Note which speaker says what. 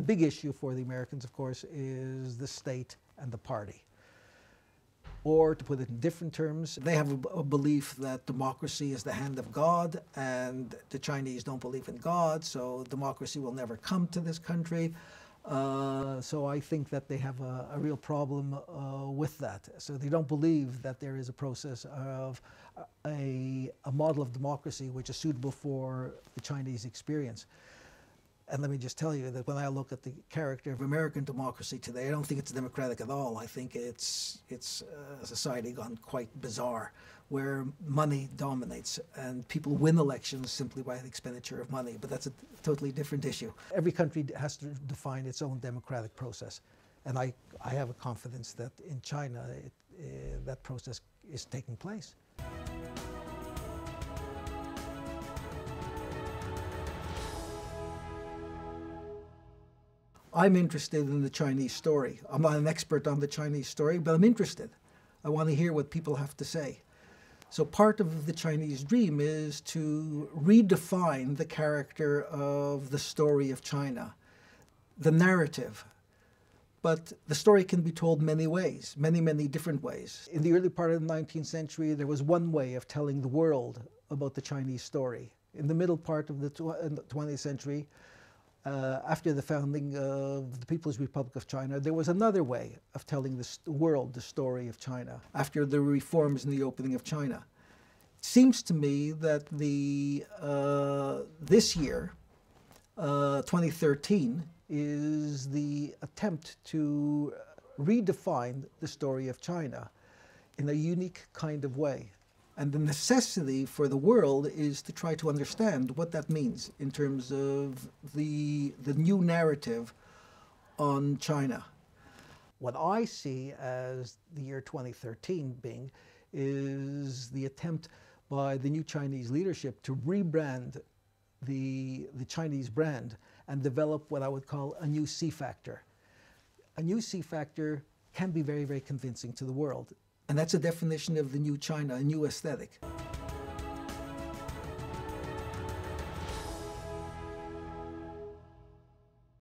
Speaker 1: The big issue for the Americans, of course, is the state and the party. Or to put it in different terms, they have a, belief that democracy is the hand of God, and the Chinese don't believe in God, so democracy will never come to this country. Uh, so I think that they have a, a real problem uh, with that. So they don't believe that there is a process of a, a model of democracy which is suitable for the Chinese experience. And let me just tell you that when I look at the character of American democracy today, I don't think it's democratic at all. I think it's it's a society gone quite bizarre, where money dominates and people win elections simply by the expenditure of money. But that's a totally different issue. Every country has to define its own democratic process, and I I have a confidence that in China it, uh, that process is taking place. I'm interested in the Chinese story. I'm not an expert on the Chinese story, but I'm interested. I want to hear what people have to say. So part of the Chinese dream is to redefine the character of the story of China, the narrative. But the story can be told many ways, many, many different ways. In the early part of the 19th century, there was one way of telling the world about the Chinese story. In the middle part of the 20th uh, century, uh, after the founding of the People's Republic of China, there was another way of telling the world the story of China after the reforms and the opening of China. It seems to me that the uh, this year, uh, 2013, is the attempt to redefine the story of China in a unique kind of way. And the necessity for the world is to try to understand what that means in terms of the, the new narrative on China. What I see as the year 2013 being is the attempt by the new Chinese leadership to rebrand the, the Chinese brand and develop what I would call a new C factor. A new C factor can be very, very convincing to the world. And that's a definition of the new China, a new aesthetic.